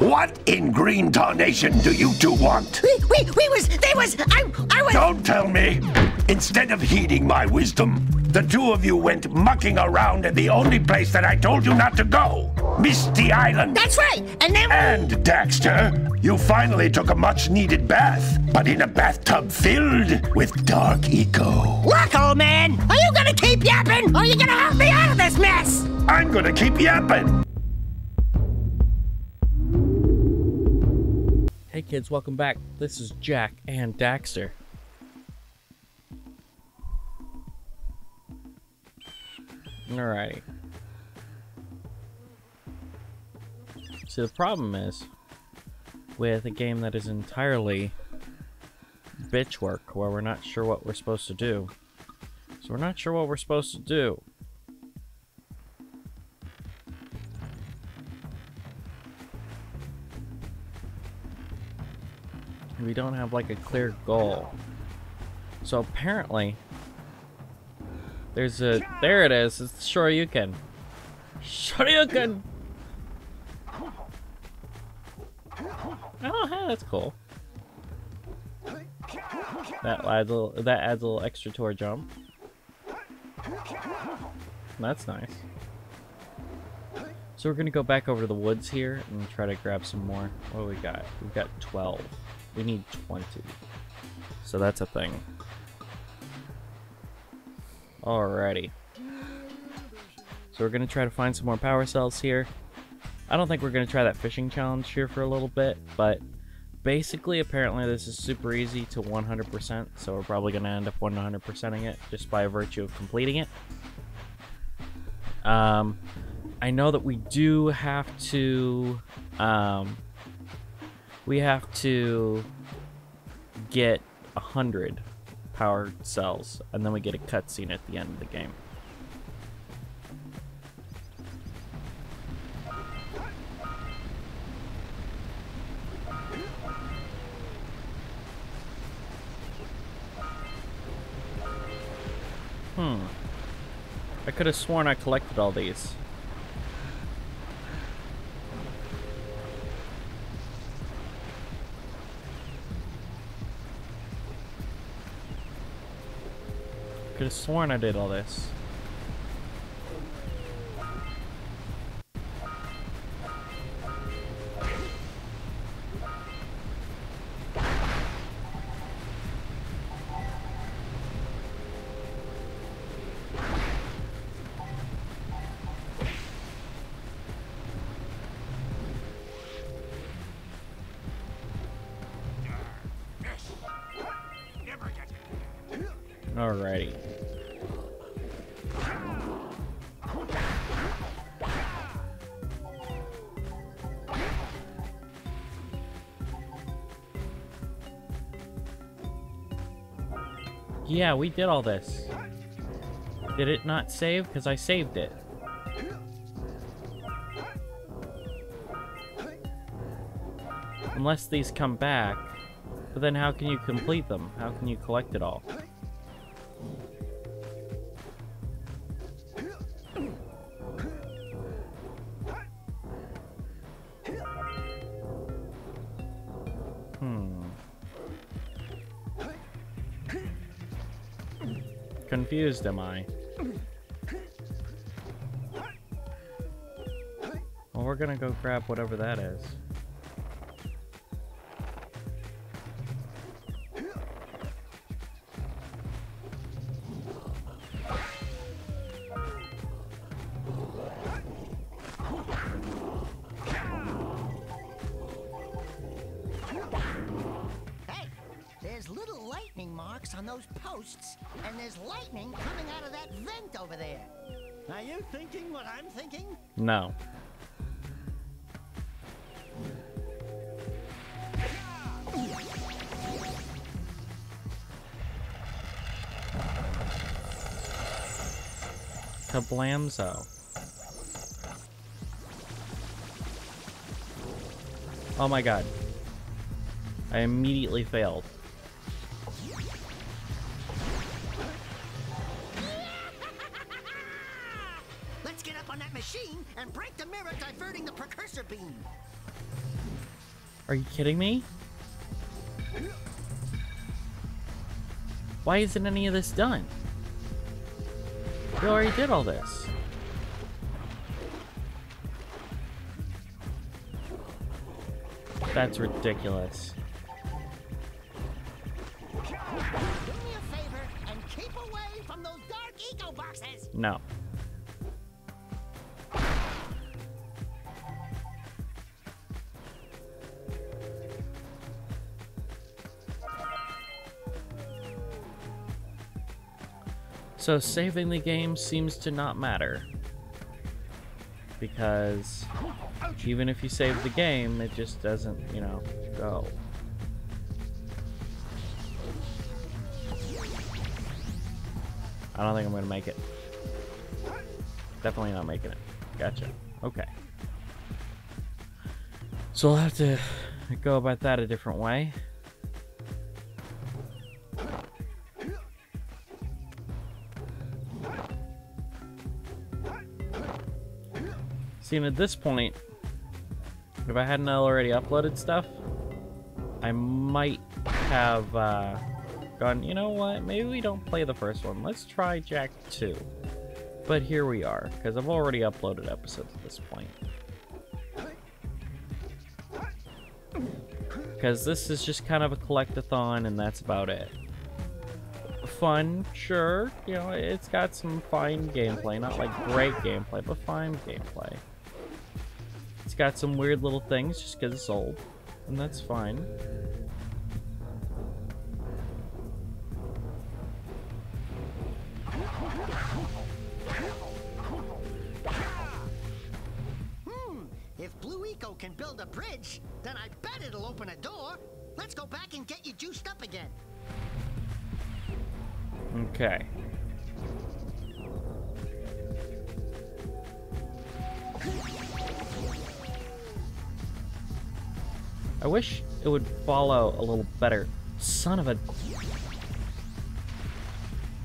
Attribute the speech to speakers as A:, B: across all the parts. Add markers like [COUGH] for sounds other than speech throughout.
A: What in green tarnation do you two want?
B: We, we, we was, they was, I, I was.
A: Don't tell me! Instead of heeding my wisdom, the two of you went mucking around in the only place that I told you not to go Misty Island.
B: That's right. And then.
A: And, Daxter, you finally took a much needed bath, but in a bathtub filled with dark eco.
B: Look, old man, are you gonna keep yapping, or are you gonna help me out of this mess?
A: I'm gonna keep yapping.
C: Hey kids, welcome back. This is Jak and Daxter. Alrighty. See, the problem is with a game that is entirely bitch work, where we're not sure what we're supposed to do. So we're not sure what we're supposed to do. We don't have like a clear goal. So apparently, there's a there it is. It's Shoryuken. Shoryuken. Oh, hey, that's cool. That adds a little, that adds a little extra to our jump. That's nice. So we're gonna go back over to the woods here and try to grab some more. What do we got? We've got 12. We need 20. So that's a thing. Alrighty. So we're gonna try to find some more power cells here. I don't think we're gonna try that fishing challenge here for a little bit, but basically apparently this is super easy to 100%, so we're probably gonna end up 100%ing it just by virtue of completing it. Um, I know that we do have to, um, we have to get a hundred power cells, and then we get a cutscene at the end of the game. Hmm. I could have sworn I collected all these. Have sworn I did all this. Alrighty. Yeah, we did all this. Did it not save? Because I saved it. Unless these come back. But then how can you complete them? How can you collect it all? Confused am I? Well, we're gonna go grab whatever that is. Kablamzo. Oh my god. I immediately failed. [LAUGHS]
B: Let's get up on that machine and break the mirror diverting the precursor beam.
C: Are you kidding me? Why isn't any of this done? We already did all this. That's ridiculous.
B: Do
C: So saving the game seems to not matter. Because even if you save the game, it just doesn't, you know, go. I don't think I'm gonna make it. Definitely not making it. Gotcha. Okay. So I'll have to go about that a different way. See, and at this point, if I hadn't already uploaded stuff, I might have uh, gone, you know what, maybe we don't play the first one. Let's try Jak 2. But here we are, because I've already uploaded episodes at this point. Because this is just kind of a collectathon, and that's about it. Fun, sure. You know, it's got some fine gameplay. Not like great gameplay, but fine gameplay. Got some weird little things just because it's old, and that's fine.
B: Hmm, if Blue Eco can build a bridge, then I bet it'll open a door. Let's go back and get you juiced up again.
C: Okay. I wish it would follow a little better. Son of a...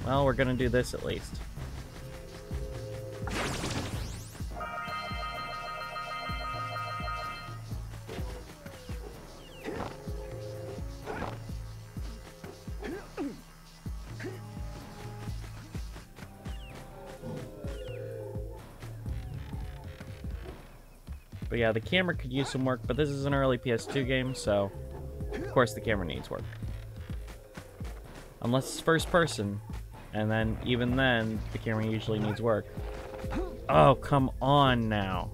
C: Well, we're gonna do this at least. But yeah, the camera could use some work, but this is an early PS2 game, so of course the camera needs work. Unless it's first person, and then even then, the camera usually needs work. Oh, come on now.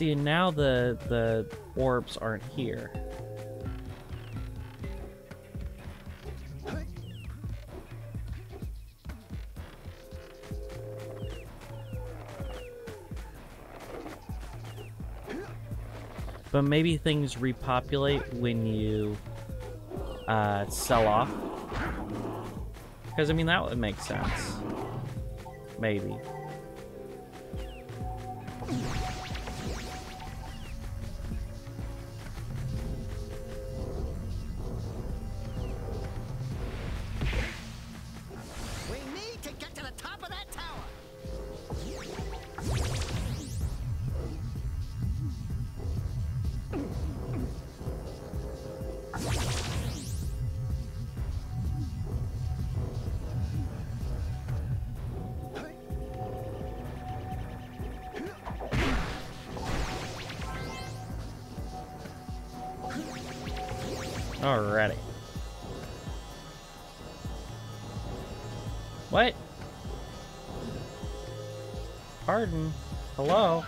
C: See, now the the orbs aren't here. But maybe things repopulate when you uh, sell off. Because, I mean, that would make sense. Maybe. Alrighty. What? Pardon? Hello?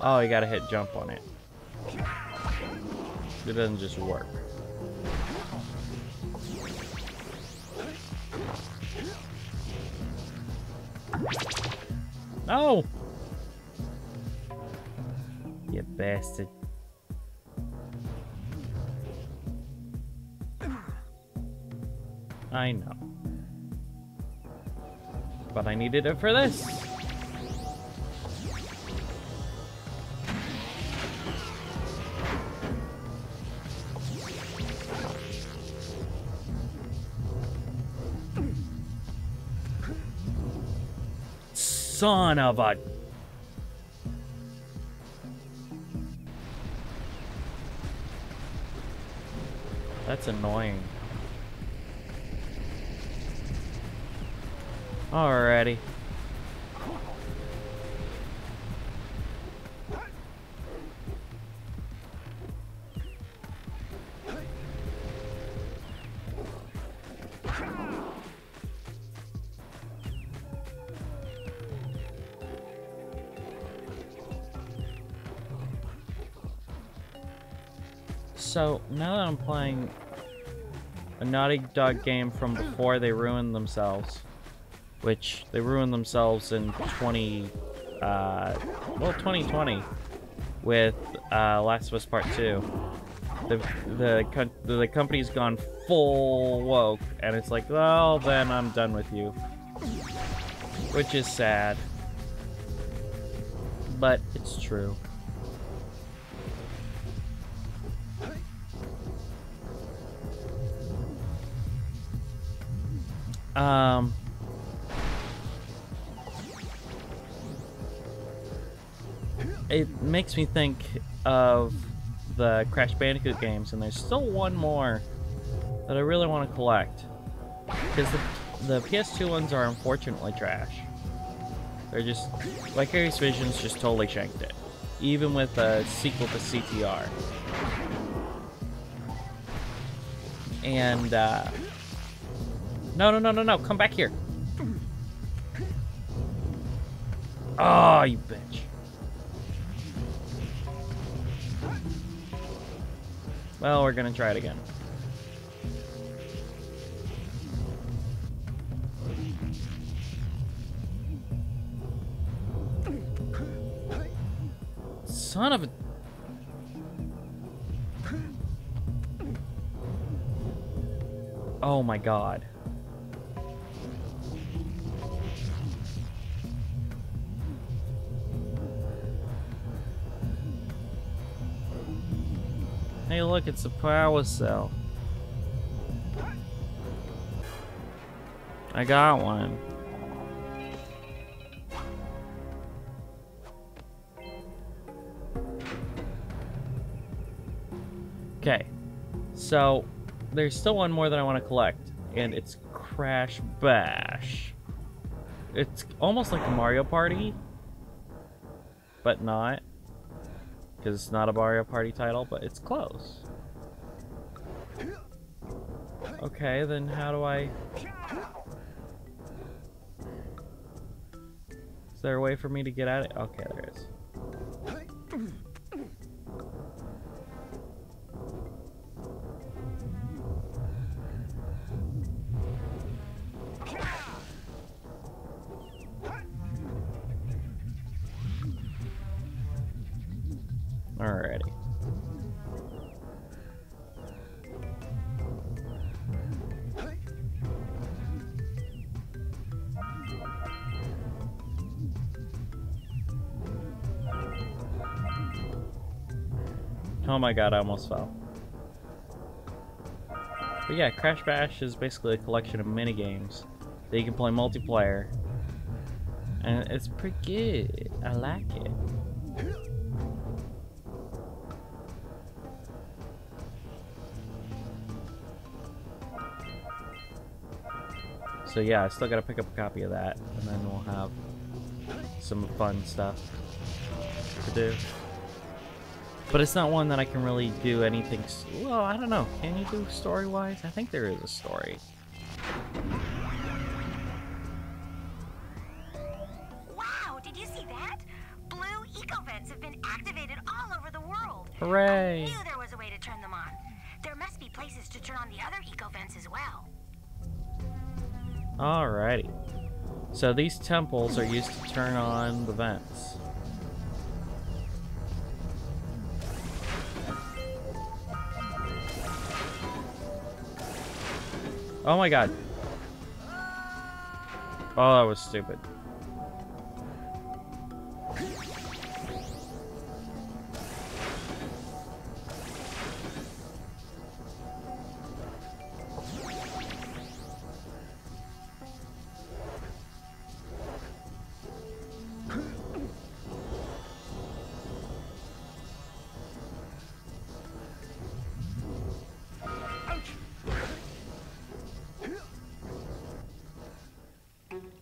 C: Oh, you gotta hit jump on it. It doesn't just work. No! You bastard. I know. But I needed it for this. Son of a... That's annoying. Alrighty. So, now that I'm playing a Naughty Dog game from before they ruined themselves, which they ruined themselves in 20, uh, well, 2020 with uh, Last of Us Part 2. The, the, the company's gone full woke, and it's like, well, then I'm done with you. Which is sad. But it's true. Um, it makes me think of the Crash Bandicoot games, and there's still one more that I really want to collect. Because the, the PS2 ones are unfortunately trash. They're just... Vicarious Visions just totally shanked it. Even with a sequel to CTR. And, uh... No, no, no, no, no. Come back here. Oh, you bitch. Well, we're gonna try it again. Son of a... Oh my god. Hey look, it's a power cell. I got one. Okay, so there's still one more that I want to collect, and it's Crash Bash. It's almost like a Mario Party, but not because it's not a Mario Party title, but it's close. Okay, then how do I... Is there a way for me to get at it? Okay, there is. Oh my god, I almost fell. But yeah, Crash Bash is basically a collection of mini games that you can play multiplayer. And it's pretty good. I like it. So yeah, I still gotta pick up a copy of that, and then we'll have some fun stuff to do. But it's not one that I can really do anything... Well, I don't know. Can you do story-wise? I think there is a story.
D: Wow, did you see that? Blue eco vents have been activated all over the world.
C: Hooray!
D: I knew there was a way to turn them on. There must be places to turn on the other eco vents as well.
C: Alrighty. So these temples are used to turn on the vents. Oh my god. Oh, that was stupid.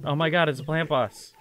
C: Oh my god, it's a plant boss.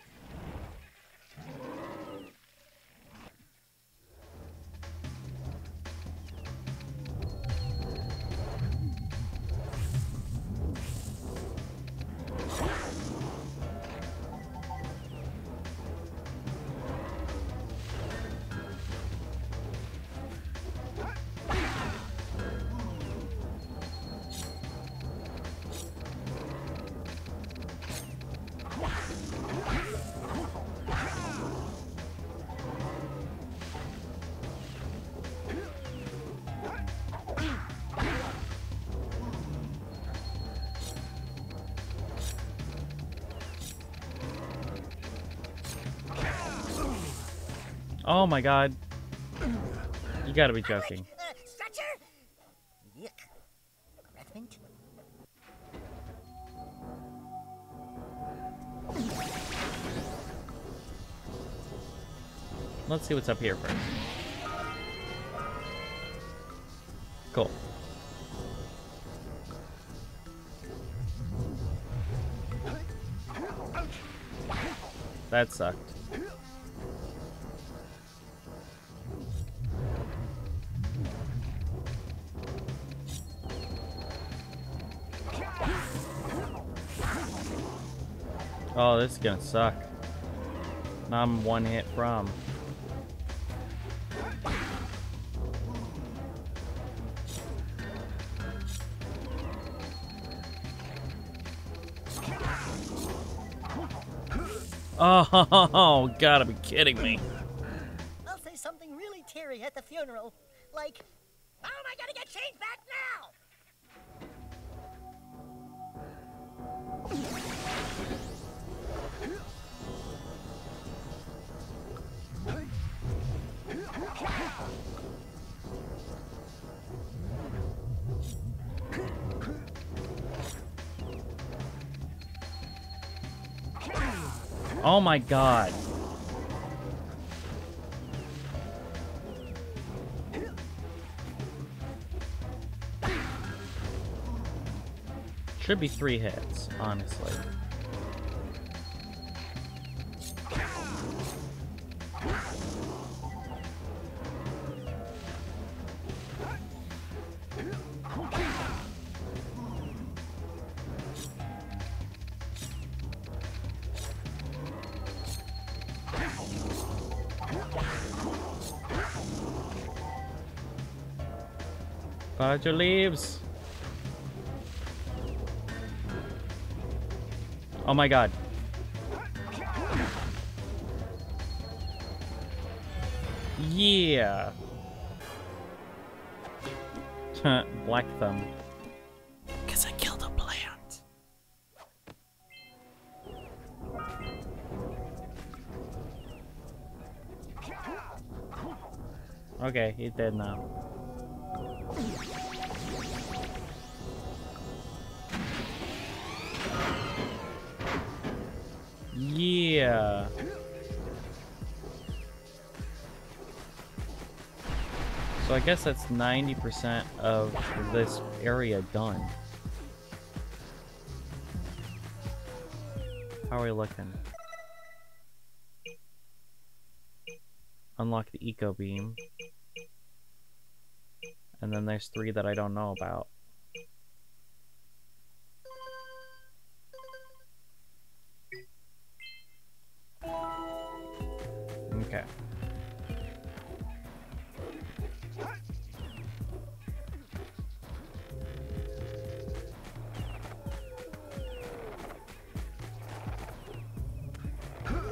C: Oh my god. You gotta be joking. Let's see what's up here first. Cool. That sucked. Oh, this is gonna suck. I'm one hit from. Oh, [LAUGHS] gotta be kidding me.
B: I'll say something really teary at the funeral. Like,
C: Oh my god. Should be three hits, honestly. Roger leaves. Oh my god. Yeah. [LAUGHS] Black thumb. Cause I killed a plant. Okay, he's dead now. Yeah. So I guess that's 90% of this area done. How are we looking? Unlock the eco beam. And then there's three that I don't know about. Okay.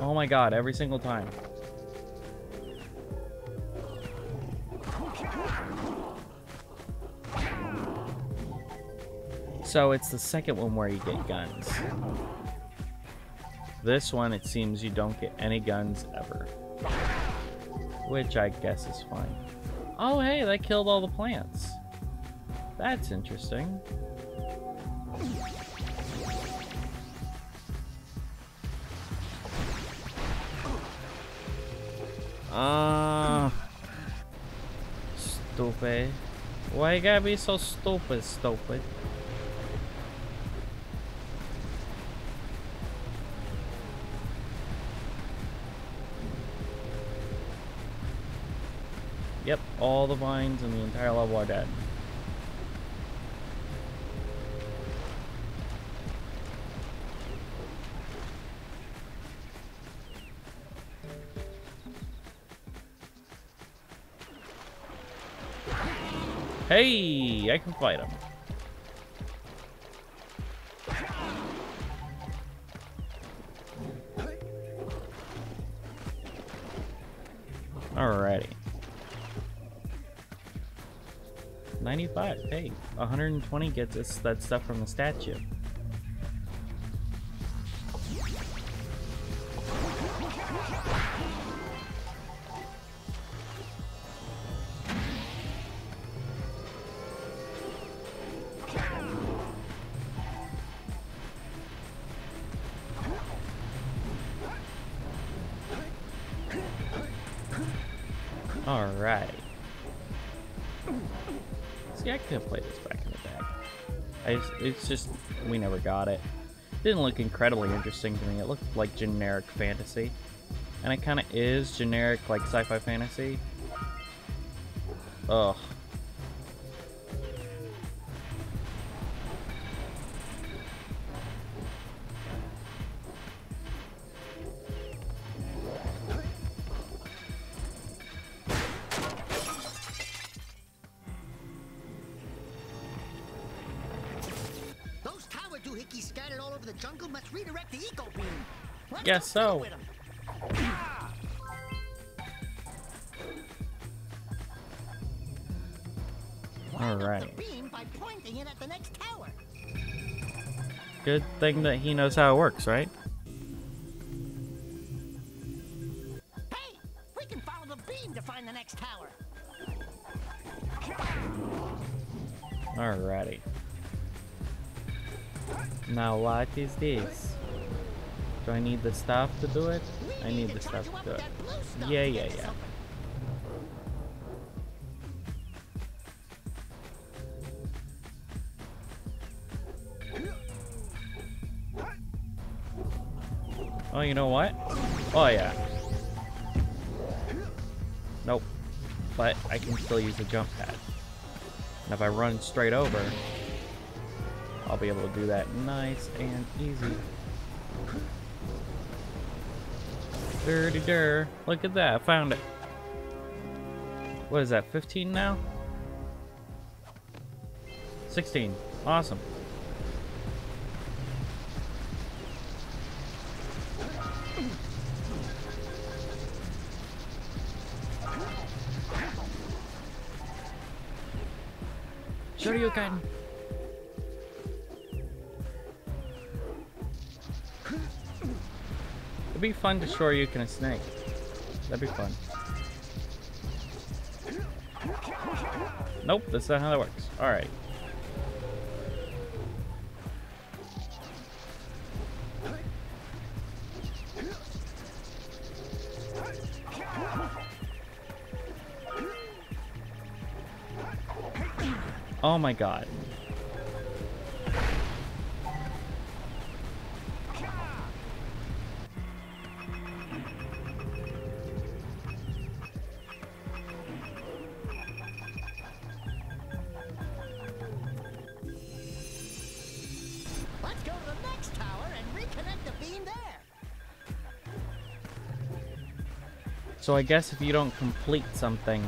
C: Oh my god, every single time. So it's the second one where you get guns. This one, it seems you don't get any guns ever. Which I guess is fine. Oh, hey, that killed all the plants. That's interesting. Ah. Uh, stupid. Why you gotta be so stupid, stupid? All the vines in the entire level are dead. Hey, I can fight him. Alrighty. 95. Hey, 120 gets us that stuff from the statue. Got it. Didn't look incredibly interesting to me. It looked like generic fantasy. And it kind of is generic, like, sci-fi fantasy. Ugh.
B: At so. next tower.
C: Good thing that he knows how it works, right?
B: Hey, we can follow the beam to find the next tower.
C: Alrighty. Now what is this? Do I need the staff to do it? I need the
B: staff
C: to do it.
B: that blue stuff
C: Yeah, yeah, yeah. Oh, you know what? Oh, yeah. Nope. But I can still use the jump pad. And if I run straight over, I'll be able to do that nice and easy. Dirty dir. Look at that. I found it. What is that? 15 now? 16. Awesome. Shoryuken. It'd be fun to Shoryuken a snake. That'd be fun. Nope, that's not how that works. Alright. Oh my god. So I guess if you don't complete something,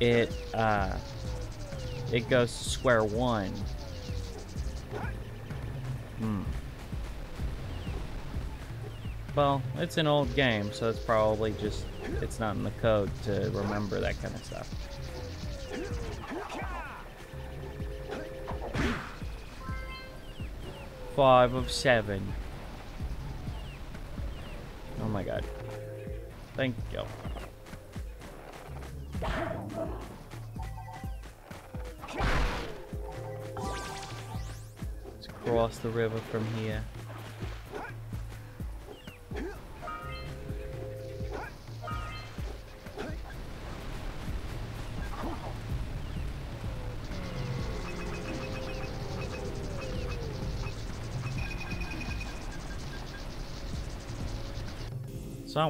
C: it uh, it goes to square one. Hmm. Well, it's an old game, so it's probably just it's not in the code to remember that kind of stuff. Five of seven. Oh my god. Thank you. Let's cross the river from here. Saw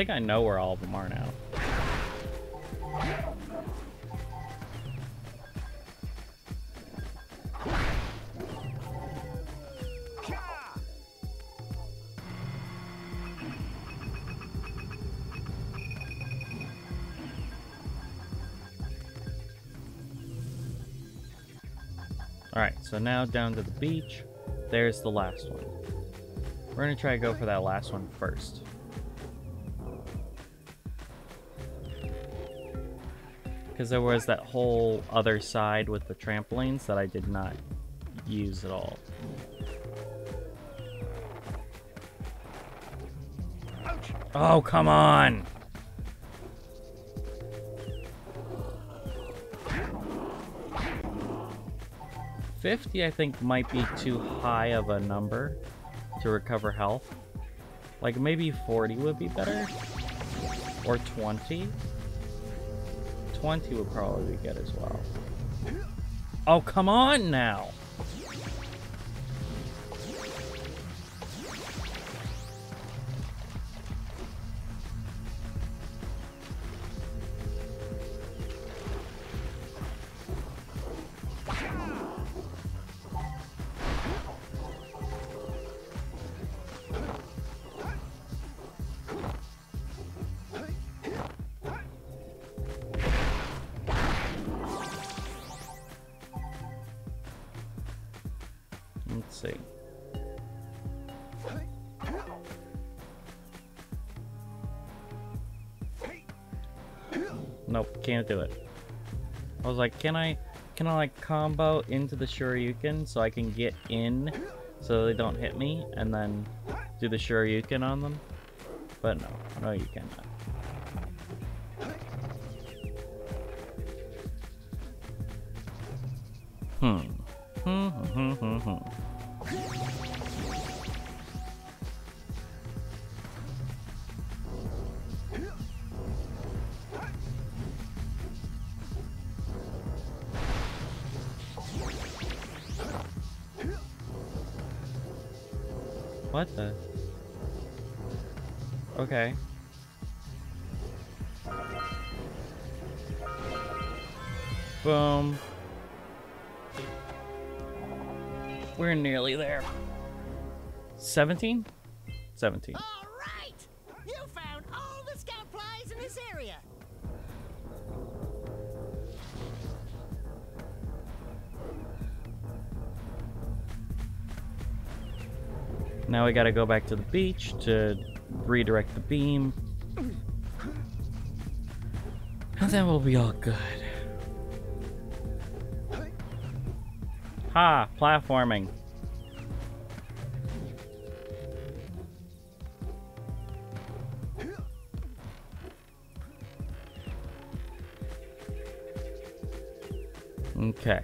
C: think I know where all of them are now. Alright, so now down to the beach. There's the last one. We're gonna try to go for that last one first. Because there was that whole other side with the trampolines that I did not use at all. Oh, come on! Fifty, I think, might be too high of a number to recover health. Like, maybe 40 would be better? Or 20? 20 would probably be good as well. Oh, come on now! Can't do it. I was like, can I, can I like combo into the Shoryuken so I can get in so they don't hit me and then do the Shoryuken on them? But no, no you cannot. Hmm. Hmm, hmm, hmm, hmm, hmm. Okay. Boom. We're nearly there. 17? 17.
B: All right! You found all the scout flies in this area.
C: Now we gotta go back to the beach to redirect the beam. And then we'll be all good. Ha! Platforming. Okay.